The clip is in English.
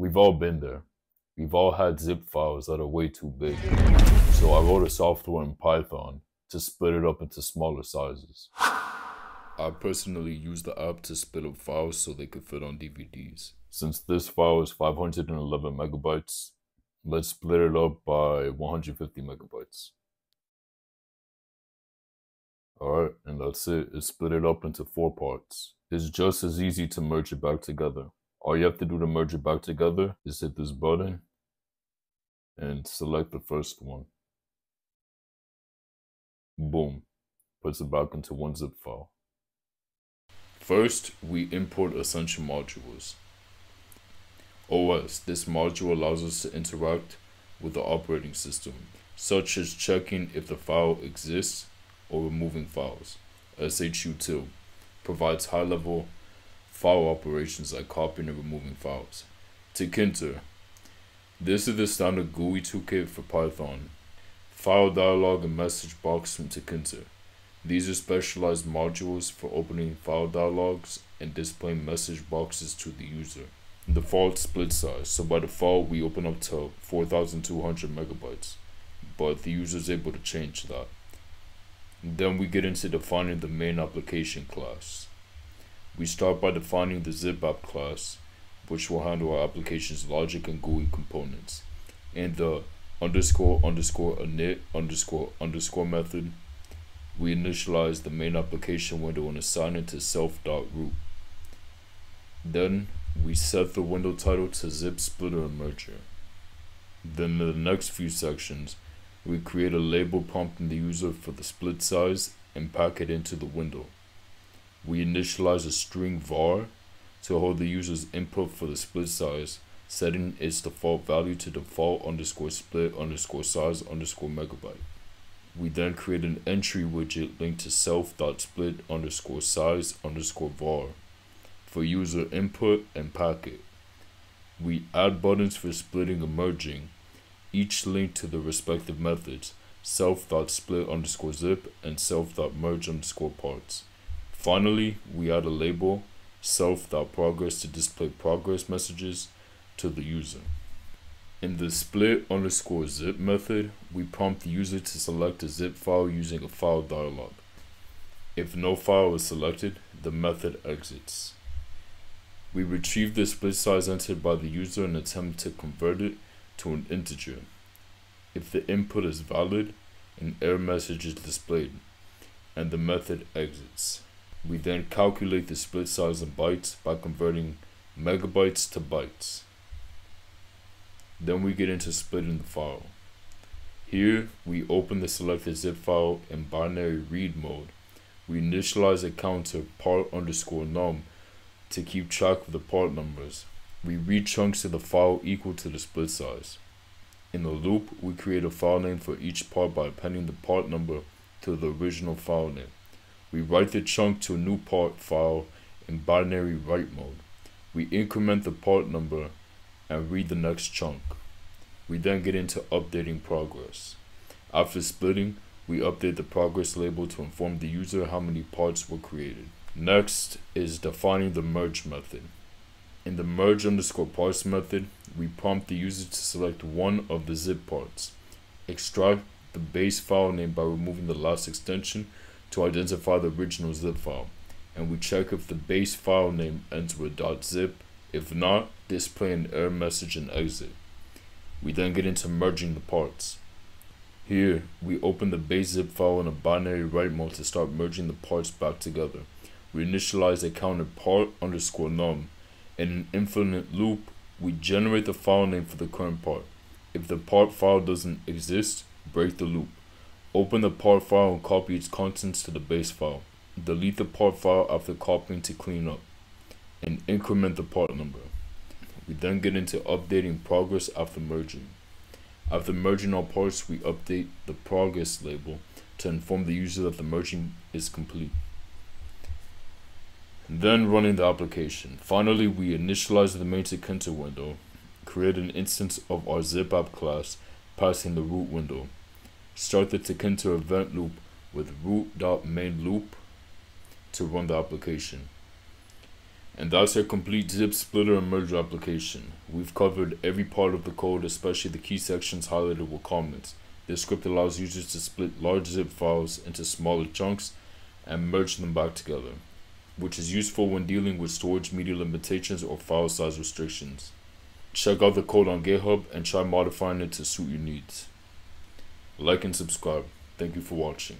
We've all been there. We've all had zip files that are way too big. So I wrote a software in Python to split it up into smaller sizes. I personally use the app to split up files so they could fit on DVDs. Since this file is 511 megabytes, let's split it up by 150 megabytes. Alright, and that's it. It's split it up into four parts. It's just as easy to merge it back together. All you have to do to merge it back together is hit this button and select the first one. Boom. Puts it back into one zip file. First, we import Essential modules. OS. This module allows us to interact with the operating system, such as checking if the file exists or removing files. shutil provides high-level file operations like copying and removing files. Tkinter. This is the standard GUI toolkit for Python. File dialog and message box from Tkinter. These are specialized modules for opening file dialogs and displaying message boxes to the user. Default split size. So by default, we open up to 4,200 megabytes, but the user is able to change that. Then we get into defining the main application class. We start by defining the zip app class, which will handle our application's logic and GUI components, and the underscore underscore init underscore underscore method. We initialize the main application window and assign it to self.root. Then we set the window title to zip splitter merger. Then in the next few sections, we create a label prompting the user for the split size and pack it into the window. We initialize a string var to hold the user's input for the split size, setting its default value to default underscore split underscore size underscore megabyte. We then create an entry widget linked to self.split underscore size underscore var for user input and packet. We add buttons for splitting and merging each linked to the respective methods self.split underscore zip and self.merge underscore parts. Finally, we add a label self.progress to display progress messages to the user. In the split underscore zip method, we prompt the user to select a zip file using a file dialog. If no file is selected, the method exits. We retrieve the split size entered by the user and attempt to convert it to an integer. If the input is valid, an error message is displayed, and the method exits. We then calculate the split size in bytes by converting megabytes to bytes. Then we get into splitting the file. Here, we open the selected zip file in binary read mode. We initialize a counter part underscore num to keep track of the part numbers we read chunks of the file equal to the split size. In the loop, we create a file name for each part by appending the part number to the original file name. We write the chunk to a new part file in binary write mode. We increment the part number and read the next chunk. We then get into updating progress. After splitting, we update the progress label to inform the user how many parts were created. Next is defining the merge method. In the merge underscore parts method, we prompt the user to select one of the zip parts. Extract the base file name by removing the last extension to identify the original zip file. And we check if the base file name ends with .zip. If not, display an error message and exit. We then get into merging the parts. Here, we open the base zip file in a binary write mode to start merging the parts back together. We initialize a counter part underscore num in an infinite loop, we generate the file name for the current part. If the part file doesn't exist, break the loop. Open the part file and copy its contents to the base file. Delete the part file after copying to clean up. And increment the part number. We then get into updating progress after merging. After merging all parts, we update the progress label to inform the user that the merging is complete then running the application. Finally, we initialize the main Tkinter window, create an instance of our zip app class passing the root window. Start the Tkinter event loop with root.main loop to run the application. And that's our complete zip splitter and merger application. We've covered every part of the code, especially the key sections highlighted with comments. This script allows users to split large zip files into smaller chunks and merge them back together, which is useful when dealing with storage media limitations or file size restrictions. Check out the code on GitHub and try modifying it to suit your needs. Like and subscribe. Thank you for watching.